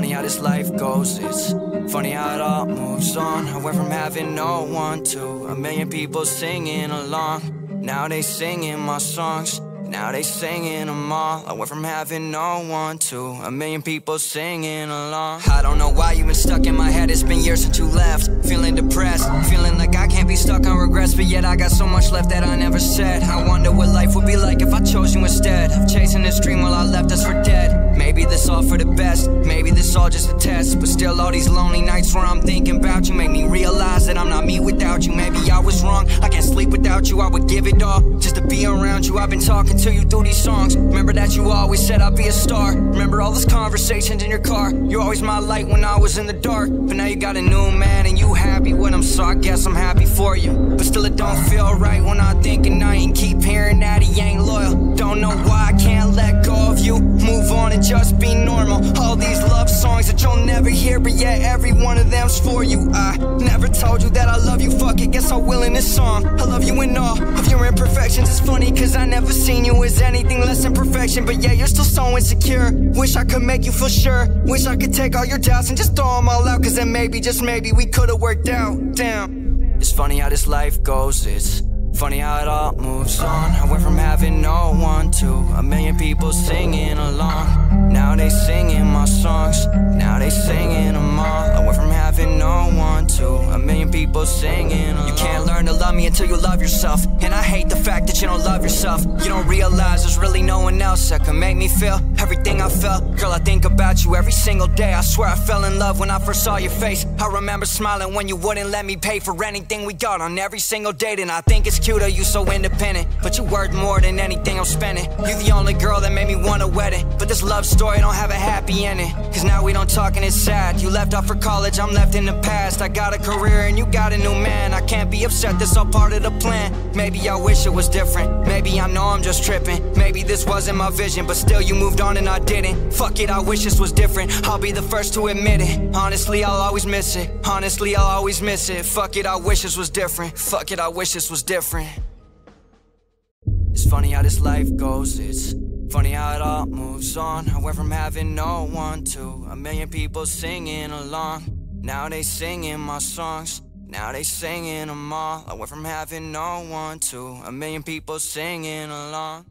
Funny how this life goes. It's funny how it all moves on. I went from having no one to a million people singing along. Now they singing my songs. Now they singing them all. I went from having no one to a million people singing along. I don't know why you've been stuck in my head. It's been years since you left. Feeling depressed, feeling like I can't be stuck on regrets, but yet I got so much left that I never said. I wonder what life would be like if I chose you instead of chasing this dream while I left us for dead. Maybe test, but still all these lonely nights where I'm thinking about you make me realize that I'm not me without you. Maybe I was wrong. I can't sleep without you. I would give it all just to be around you. I've been talking to you through these songs. Remember that you always said I'd be a star. Remember all those conversations in your car. You're always my light when I was in the dark. But now you got a new man and you happy with him, so I guess I'm happy for you. But still, it don't feel right when I think at night and keep hearing that he ain't loyal. Don't know why I can't let but yeah, every one of them's for you. I never told you that I love you. Fuck it, guess I'll will in this song. I love you in all of your imperfections. It's funny, cause I never seen you as anything less than perfection. But yeah, you're still so insecure. Wish I could make you feel sure. Wish I could take all your doubts and just throw them all out. Cause then maybe, just maybe, we could've worked out. Damn. It's funny how this life goes. It's funny how it all moves on. I went from having no one to a million people singing along. Now they singing my songs. Now people singing along. You can't learn to love me until you love yourself. And I hate the fact that you don't love yourself. You don't realize there's really no one else that can make me feel everything I felt. Girl, I think about you every single day. I swear I fell in love when I first saw your face. I remember smiling when you wouldn't let me pay for anything we got on every single date. And I think it's cute you so independent. But you worth more than anything I'm spending. You the only girl that made me want a wedding. But this love story don't have a happy ending. Cause now we don't talk and it's sad. You left off for college, I'm left in the past. I got a career and you got a new man. Be upset, this all part of the plan. Maybe I wish it was different. Maybe I know I'm just tripping. Maybe this wasn't my vision, but still you moved on and I didn't. Fuck it, I wish this was different. I'll be the first to admit it. Honestly, I'll always miss it. Honestly, I'll always miss it. Fuck it, I wish this was different. Fuck it, I wish this was different. It's funny how this life goes. It's funny how it all moves on. I went from having no one to a million people singing along. Now they singing my songs. Now they singing them all. I went from having no one to a million people singing along.